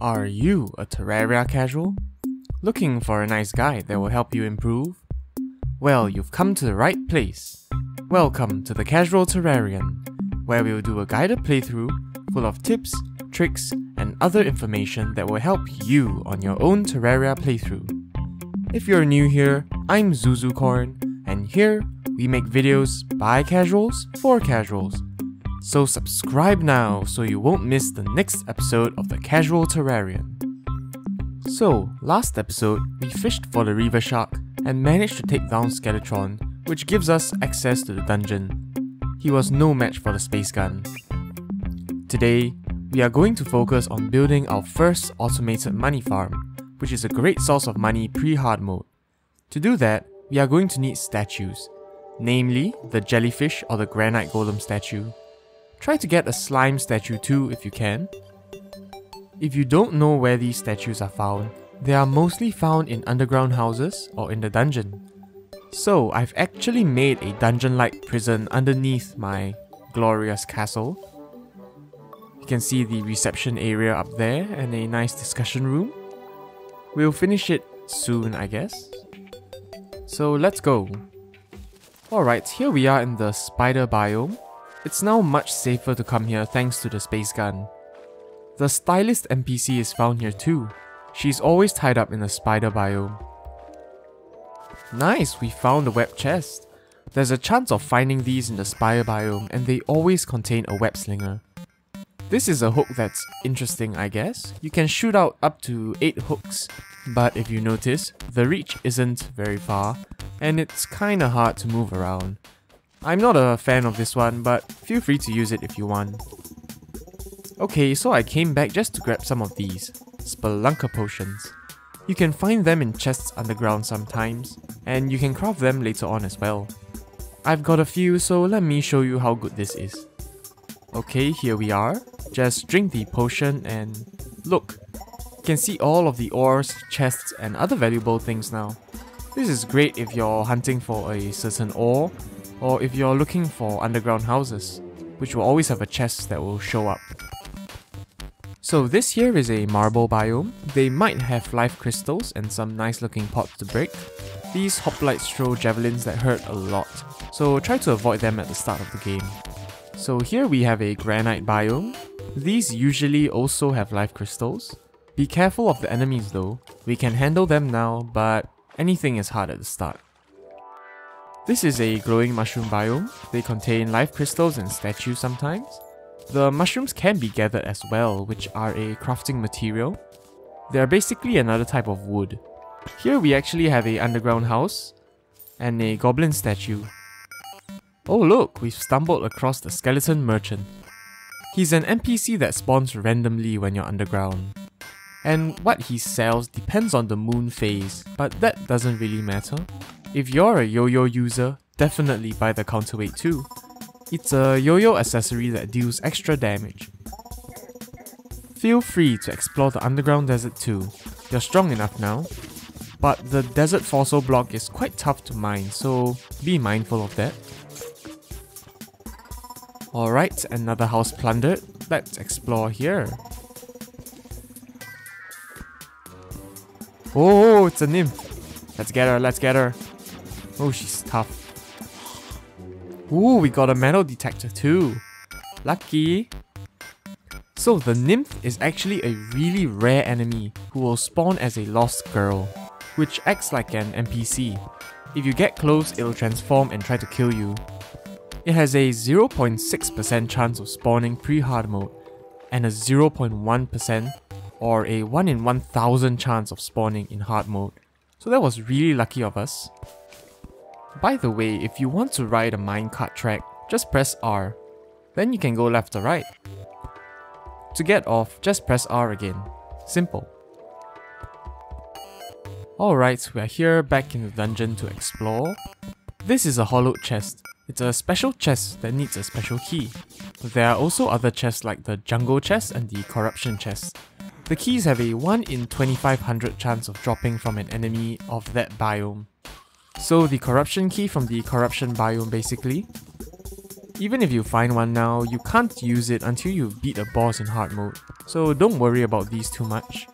Are you a Terraria casual? Looking for a nice guide that will help you improve? Well, you've come to the right place. Welcome to the Casual Terrarian, where we'll do a guided playthrough full of tips, tricks, and other information that will help you on your own Terraria playthrough. If you're new here, I'm Zuzucorn, and here we make videos by casuals for casuals. So subscribe now so you won't miss the next episode of the Casual Terrarian. So, last episode, we fished for the Reaver Shark and managed to take down Skeletron, which gives us access to the dungeon. He was no match for the space gun. Today, we are going to focus on building our first automated money farm, which is a great source of money pre-hard mode. To do that, we are going to need statues, namely the jellyfish or the granite golem statue. Try to get a slime statue too if you can. If you don't know where these statues are found, they are mostly found in underground houses or in the dungeon. So I've actually made a dungeon-like prison underneath my glorious castle. You can see the reception area up there and a nice discussion room. We'll finish it soon, I guess. So let's go. Alright, here we are in the spider biome. It's now much safer to come here thanks to the space gun. The stylist NPC is found here too. She's always tied up in the spider biome. Nice, we found a web chest. There's a chance of finding these in the spider biome and they always contain a web slinger. This is a hook that's interesting I guess. You can shoot out up to 8 hooks, but if you notice, the reach isn't very far and it's kinda hard to move around. I'm not a fan of this one, but feel free to use it if you want. Okay, so I came back just to grab some of these, Spelunker potions. You can find them in chests underground sometimes, and you can craft them later on as well. I've got a few, so let me show you how good this is. Okay, here we are. Just drink the potion and look. You can see all of the ores, chests and other valuable things now. This is great if you're hunting for a certain ore or if you're looking for underground houses, which will always have a chest that will show up. So this here is a marble biome. They might have life crystals and some nice looking pots to break. These hoplites throw javelins that hurt a lot, so try to avoid them at the start of the game. So here we have a granite biome. These usually also have life crystals. Be careful of the enemies though, we can handle them now, but anything is hard at the start. This is a glowing mushroom biome. They contain life crystals and statues sometimes. The mushrooms can be gathered as well, which are a crafting material. They are basically another type of wood. Here we actually have a underground house and a goblin statue. Oh look, we've stumbled across the skeleton merchant. He's an NPC that spawns randomly when you're underground. And what he sells depends on the moon phase, but that doesn't really matter. If you're a yo-yo user, definitely buy the counterweight too. It's a yo-yo accessory that deals extra damage. Feel free to explore the underground desert too, you're strong enough now. But the desert fossil block is quite tough to mine, so be mindful of that. Alright, another house plundered, let's explore here. Oh, it's a nymph! Let's get her, let's get her. Oh, she's tough. Ooh, we got a metal detector too. Lucky. So the nymph is actually a really rare enemy who will spawn as a lost girl, which acts like an NPC. If you get close, it'll transform and try to kill you. It has a 0.6% chance of spawning pre-hard mode, and a 0.1% or a 1 in 1000 chance of spawning in hard mode. So that was really lucky of us. By the way, if you want to ride a minecart track, just press R. Then you can go left or right. To get off, just press R again. Simple. Alright, we are here back in the dungeon to explore. This is a hallowed chest. It's a special chest that needs a special key. There are also other chests like the jungle chest and the corruption chest. The keys have a 1 in 2500 chance of dropping from an enemy of that biome. So the corruption key from the corruption biome basically. Even if you find one now, you can't use it until you beat a boss in hard mode, so don't worry about these too much.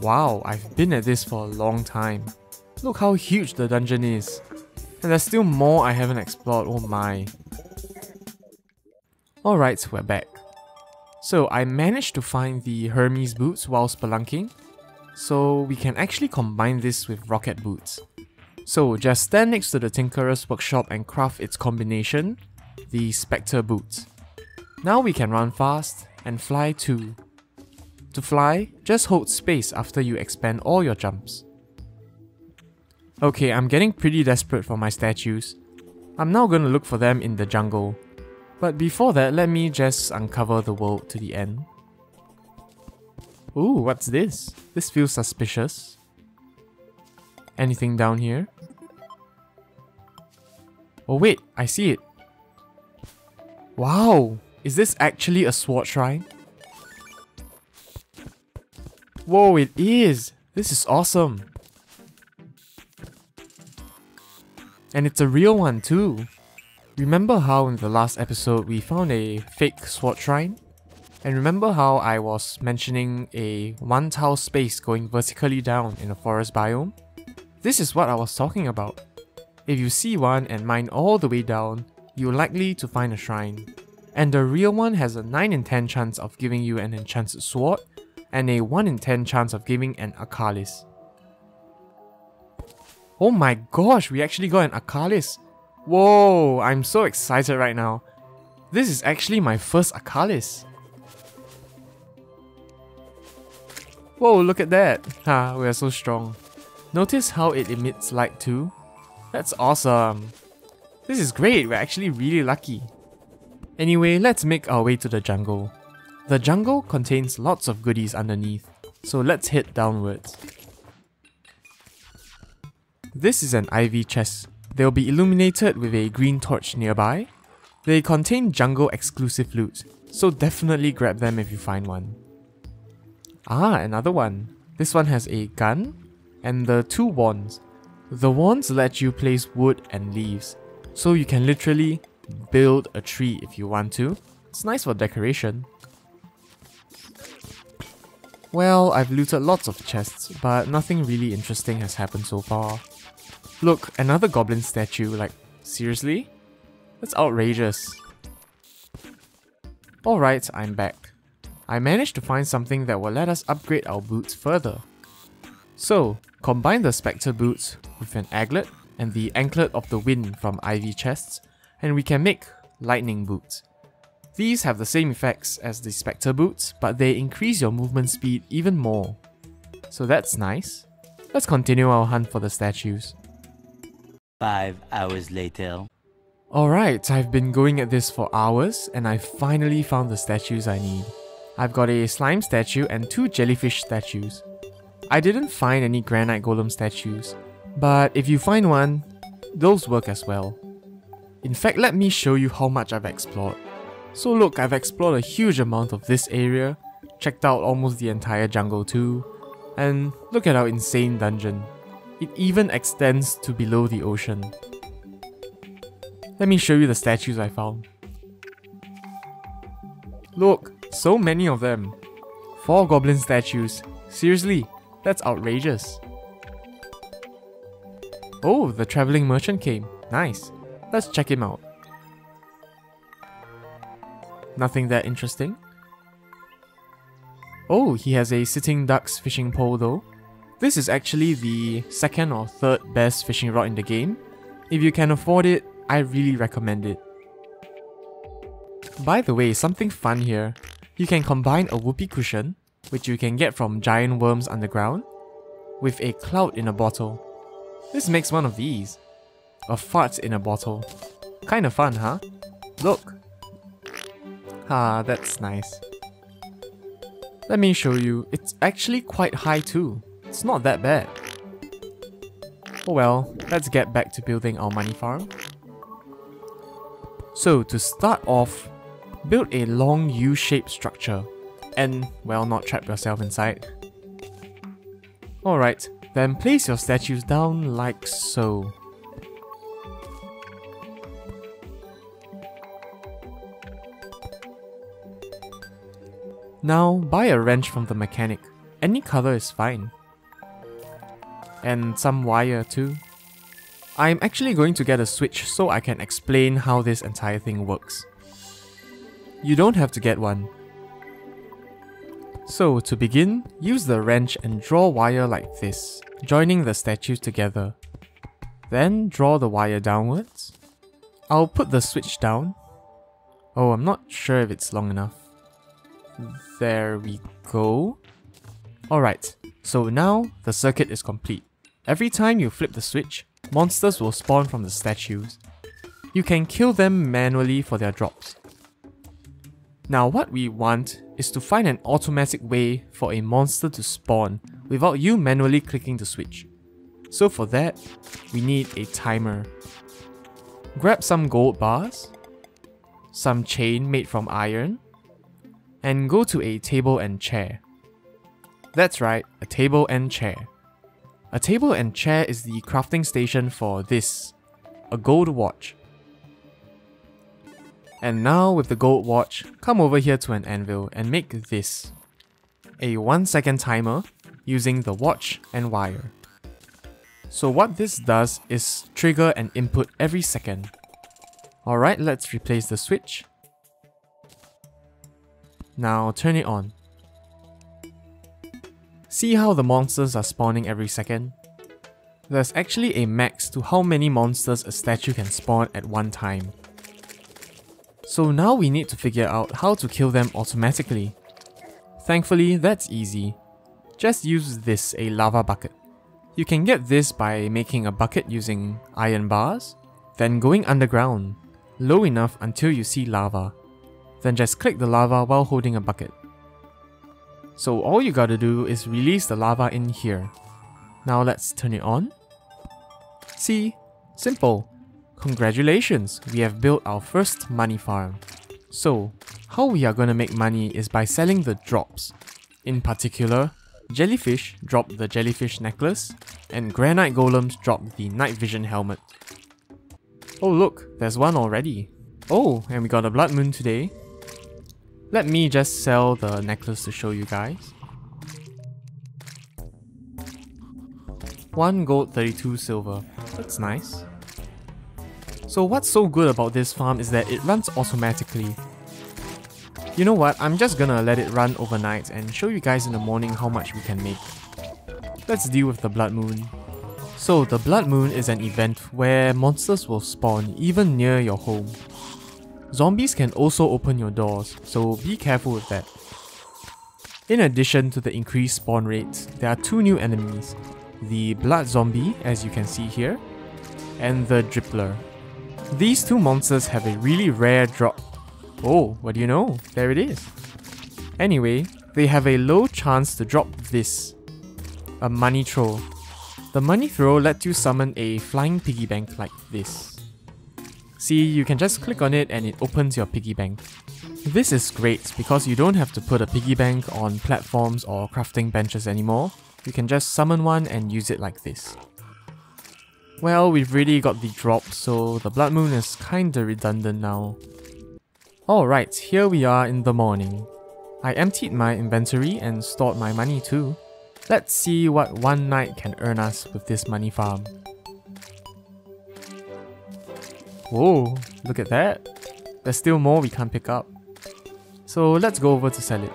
Wow, I've been at this for a long time. Look how huge the dungeon is. And there's still more I haven't explored, oh my. Alright, we're back. So I managed to find the Hermes boots while spelunking, so we can actually combine this with rocket boots. So just stand next to the Tinkerer's workshop and craft its combination, the Spectre boots. Now we can run fast and fly too. To fly, just hold space after you expand all your jumps. Okay, I'm getting pretty desperate for my statues. I'm now gonna look for them in the jungle. But before that, let me just uncover the world to the end. Ooh, what's this? This feels suspicious. Anything down here? Oh wait, I see it. Wow, is this actually a sword shrine? Whoa, it is! This is awesome! And it's a real one too. Remember how in the last episode we found a fake sword shrine? And remember how I was mentioning a one tile space going vertically down in a forest biome? This is what I was talking about. If you see one and mine all the way down, you're likely to find a shrine. And the real one has a 9 in 10 chance of giving you an enchanted sword, and a 1 in 10 chance of giving an Arkhalis. Oh my gosh, we actually got an Arkhalis! Whoa, I'm so excited right now. This is actually my first Arkhalis. Whoa, look at that! Ha, we are so strong. Notice how it emits light too? That's awesome. This is great, we're actually really lucky. Anyway, let's make our way to the jungle. The jungle contains lots of goodies underneath, so let's head downwards. This is an ivy chest. They'll be illuminated with a green torch nearby. They contain jungle exclusive loot, so definitely grab them if you find one. Ah, another one. This one has a gun and the two wands. The wands let you place wood and leaves, so you can literally build a tree if you want to. It's nice for decoration. Well, I've looted lots of chests, but nothing really interesting has happened so far. Look, another goblin statue, like, seriously? That's outrageous. Alright, I'm back. I managed to find something that will let us upgrade our boots further. So, combine the Spectre boots with an aglet and the anklet of the wind from Ivy chests, and we can make lightning boots. These have the same effects as the Spectre boots, but they increase your movement speed even more. So that's nice. Let's continue our hunt for the statues. Five hours later. Alright, I've been going at this for hours, and I finally found the statues I need. I've got a slime statue and two jellyfish statues. I didn't find any granite golem statues, but if you find one, those work as well. In fact, let me show you how much I've explored. So look, I've explored a huge amount of this area, checked out almost the entire jungle too, and look at our insane dungeon. It even extends to below the ocean. Let me show you the statues I found. Look, so many of them. Four goblin statues. Seriously, that's outrageous. Oh, the traveling merchant came. Nice. Let's check him out. Nothing that interesting. Oh, he has a sitting ducks fishing pole though. This is actually the second or third best fishing rod in the game. If you can afford it, I really recommend it. By the way, something fun here. You can combine a whoopee cushion, which you can get from giant worms underground, with a cloud in a bottle. This makes one of these. A fart in a bottle. Kinda fun, huh? Look! Ah, that's nice. Let me show you, it's actually quite high too. It's not that bad. Oh well, let's get back to building our money farm. So to start off, build a long U-shaped structure and, well, not trap yourself inside. Alright, then place your statues down like so. Now, buy a wrench from the mechanic. Any color is fine. And some wire too. I'm actually going to get a switch so I can explain how this entire thing works. You don't have to get one, so to begin, use the wrench and draw wire like this, joining the statues together. Then draw the wire downwards. I'll put the switch down. Oh, I'm not sure if it's long enough. There we go. Alright, so now the circuit is complete. Every time you flip the switch, monsters will spawn from the statues. You can kill them manually for their drops. Now what we want is to find an automatic way for a monster to spawn without you manually clicking the switch. So for that, we need a timer. Grab some gold bars, some chain made from iron, and go to a table and chair. That's right, a table and chair. A table and chair is the crafting station for this, a gold watch. And now with the gold watch, come over here to an anvil and make this. A 1 second timer using the watch and wire. So what this does is trigger an input every second. Alright, let's replace the switch. Now turn it on. See how the monsters are spawning every second? There's actually a max to how many monsters a statue can spawn at one time. So now we need to figure out how to kill them automatically. Thankfully, that's easy. Just use this, a lava bucket. You can get this by making a bucket using iron bars, then going underground, low enough until you see lava. Then just click the lava while holding a bucket. So all you gotta do is release the lava in here. Now let's turn it on. See? Simple. Congratulations, we have built our first money farm. So, how we are gonna make money is by selling the drops. In particular, Jellyfish dropped the jellyfish necklace, and Granite Golems dropped the night vision helmet. Oh look, there's one already. Oh, and we got a blood moon today. Let me just sell the necklace to show you guys. 1 gold 32 silver, that's nice. So what's so good about this farm is that it runs automatically, you know what, I'm just gonna let it run overnight and show you guys in the morning how much we can make. Let's deal with the Blood Moon. So the Blood Moon is an event where monsters will spawn even near your home. Zombies can also open your doors, so be careful with that. In addition to the increased spawn rates, there are two new enemies, the Blood Zombie as you can see here, and the Drippler. These two monsters have a really rare drop Oh, what do you know? There it is. Anyway, they have a low chance to drop this. A money trough. The money trough lets you summon a flying piggy bank like this. See, you can just click on it and it opens your piggy bank. This is great because you don't have to put a piggy bank on platforms or crafting benches anymore. You can just summon one and use it like this. Well, we've really got the drop, so the Blood Moon is kinda redundant now. Alright, here we are in the morning. I emptied my inventory and stored my money too. Let's see what one night can earn us with this money farm. Whoa, look at that. There's still more we can't pick up. So let's go over to sell it.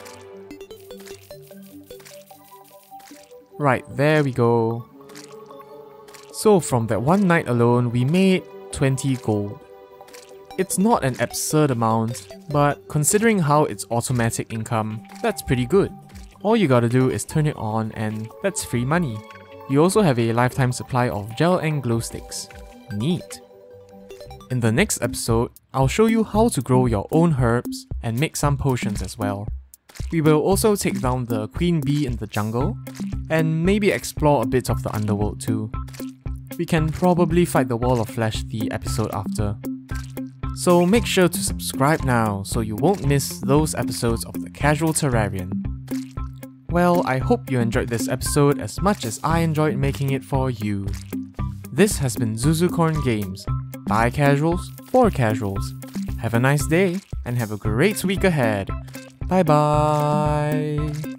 Right, there we go. So from that one night alone, we made 20 gold. It's not an absurd amount, but considering how it's automatic income, that's pretty good. All you gotta do is turn it on and that's free money. You also have a lifetime supply of gel and glow sticks. Neat. In the next episode, I'll show you how to grow your own herbs and make some potions as well. We will also take down the queen bee in the jungle, and maybe explore a bit of the underworld too. We can probably fight the wall of flesh the episode after. So make sure to subscribe now so you won't miss those episodes of The Casual Terrarian. Well, I hope you enjoyed this episode as much as I enjoyed making it for you. This has been Zuzucorn Games, by casuals, for casuals. Have a nice day, and have a great week ahead. Bye bye.